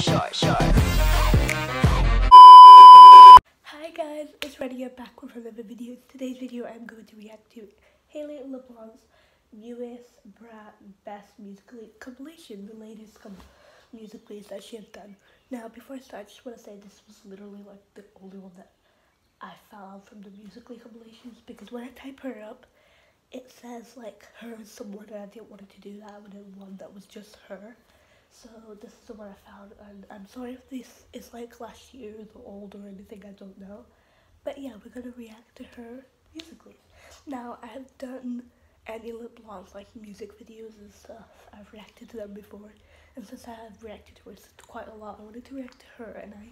short, short. Hi guys, it's here back with another video. Today's video I'm going to react to Hayley LeBlanc's newest Brat Best Musically compilation, the latest com- musically that she has done. Now before I start, I just want to say this was literally like the only one that I found from the musically compilations because when I type her up, it says like her and someone and I didn't want to do that. I wanted one that was just her. So this is the one I found, and I'm sorry if this is like last year's or old or anything. I don't know, but yeah, we're gonna react to her musically. Now I have done Annie LeBlanc's like music videos and stuff. I've reacted to them before, and since I have reacted to her quite a lot, I wanted to react to her, and I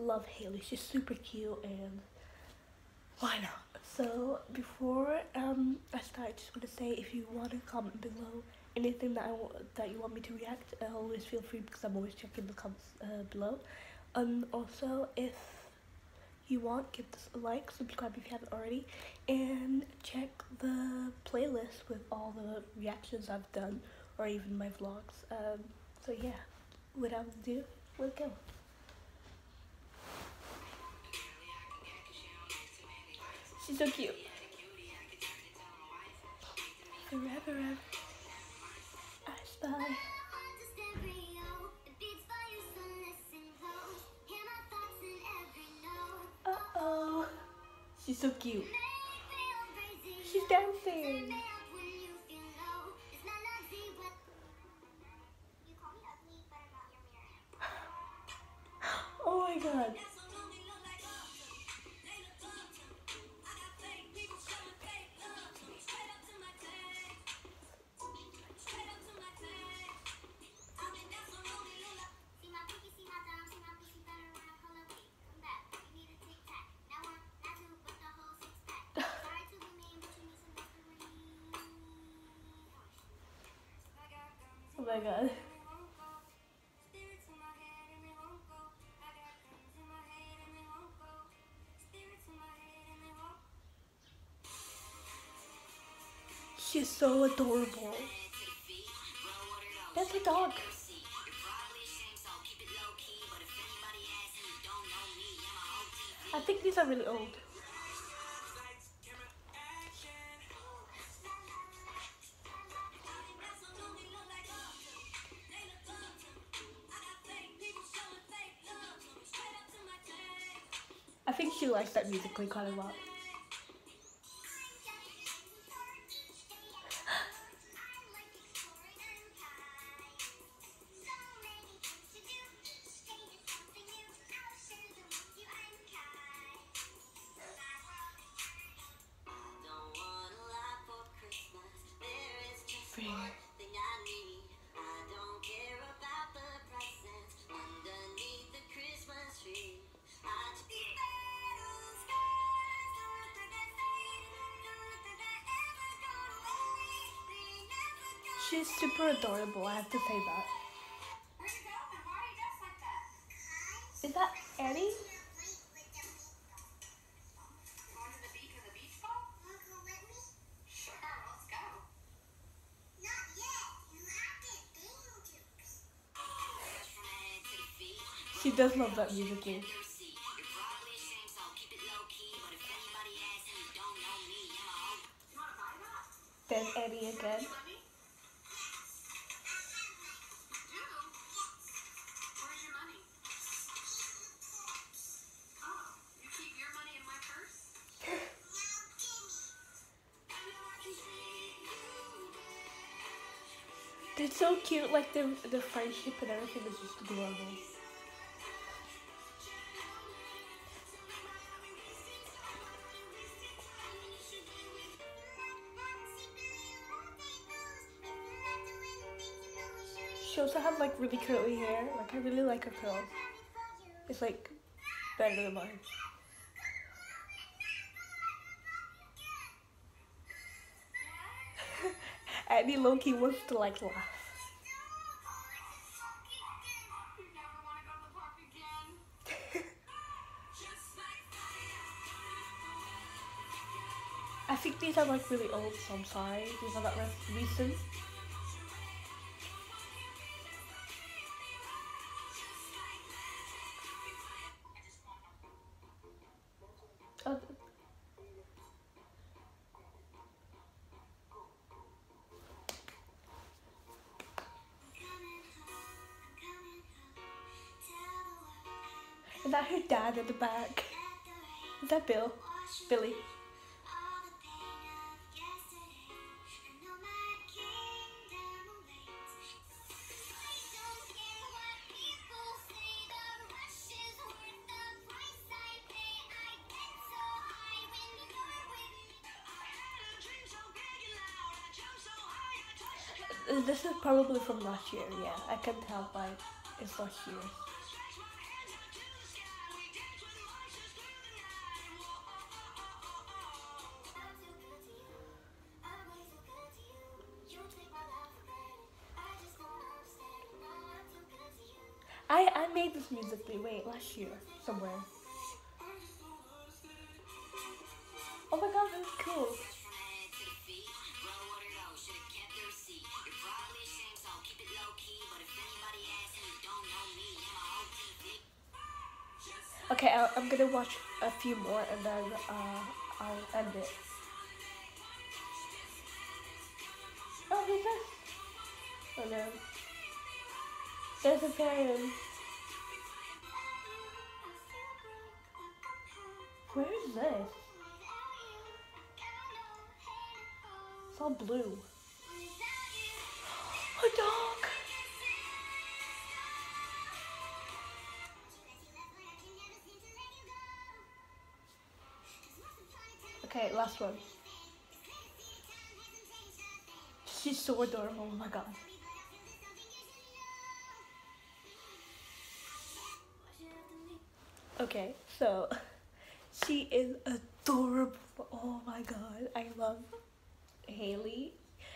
love Hayley. She's super cute, and why not? So before um I start, I just want to say if you want to comment below anything that I want, that you want me to react, uh, always feel free because I'm always checking the comments uh, below. Um, also, if you want, give this a like, subscribe if you haven't already, and check the playlist with all the reactions I've done or even my vlogs. Um, so yeah, without ado, let's go. She's so cute. Forever, ever. I spy. Uh oh. She's so cute. She's dancing. Oh my god. My god. She's so adorable. That's a dog. I think these are really old. I think she likes that musically quite a lot. She's super adorable, I have to say that. Is that Annie? She does love that music. Then Annie again. They're so cute, like the the friendship and everything is just adorable. She also has like really curly hair. Like I really like her curls. It's like better than mine. Annie Loki wants to like laugh. I think these are like really old, so I'm sorry. These are not recent. That her dad in the back? Is that Bill? Billy? This is probably from last year, yeah. I can tell by it's last year. Made this musically, wait, last year, somewhere. Oh my god, that's cool. Okay, i am gonna watch a few more and then uh, I'll end it. Oh, who's this? Oh no. There's a parent. Where is this? It's all blue. A dog! Okay, last one. She's so adorable, oh my god. Okay, so she is adorable. Oh my god, I love Hayley.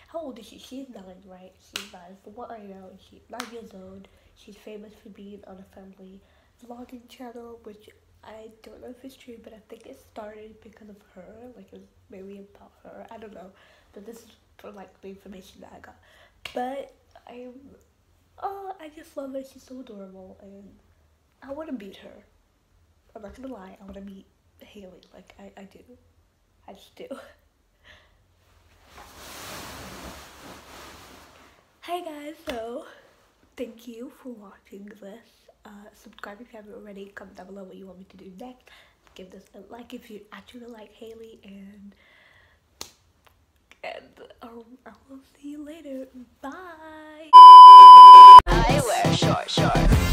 How old is she? She's nine, right? She's nine. From what I know, she's nine years old. She's famous for being on a family vlogging channel, which I don't know if it's true, but I think it started because of her. Like it was maybe about her. I don't know, but this is for like the information that I got. But I, oh, I just love her. She's so adorable, and I want to meet her. I'm not gonna lie. I want to meet Hayley. Like I, I do. I just do. Hey guys, so thank you for watching this uh, subscribe if you haven't already. Comment down below what you want me to do next. Give this a like if you actually like Hayley and and um, I will see you later. Bye. I wear short shorts.